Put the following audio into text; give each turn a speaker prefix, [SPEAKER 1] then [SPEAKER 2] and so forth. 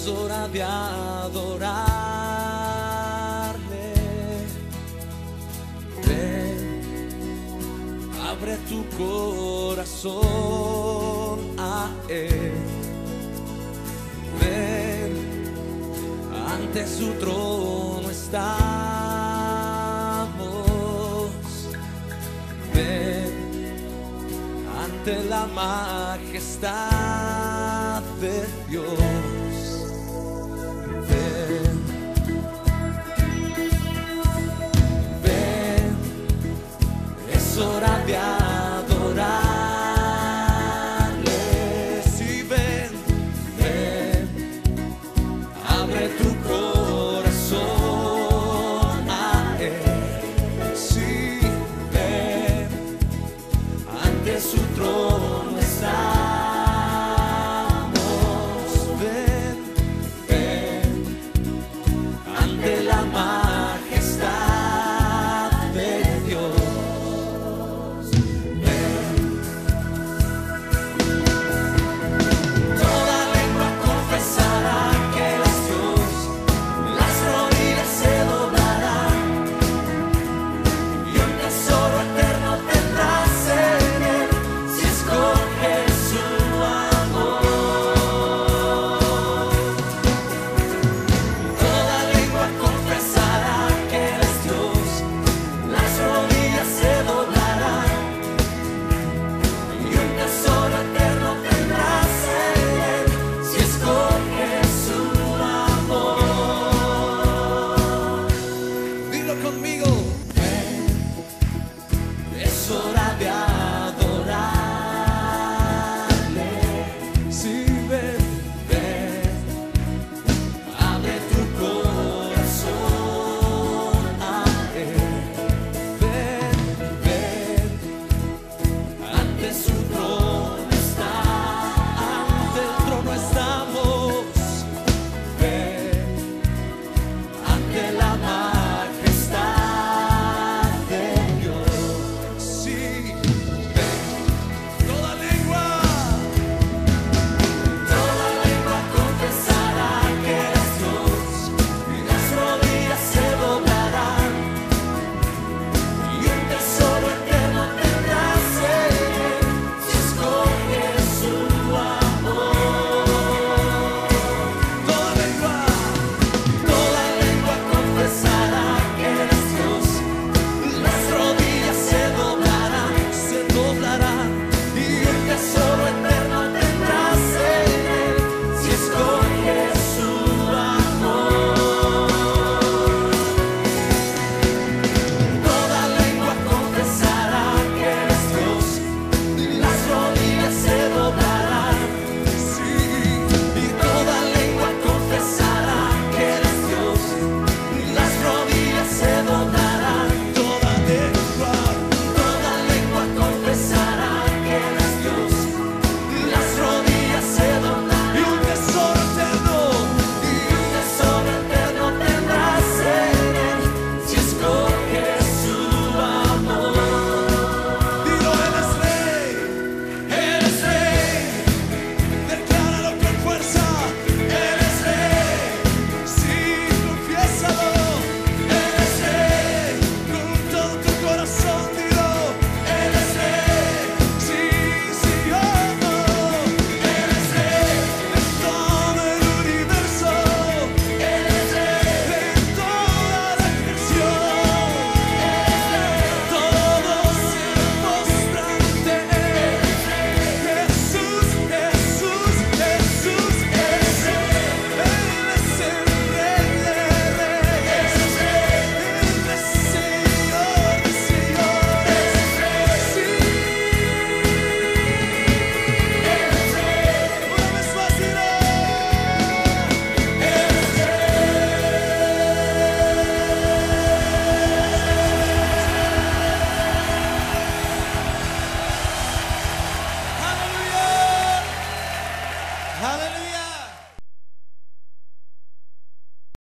[SPEAKER 1] es hora de adorarle. Ven, abre tu corazón a Él. Ven, ante su trono estamos. Ven, ante la majestad de Dios.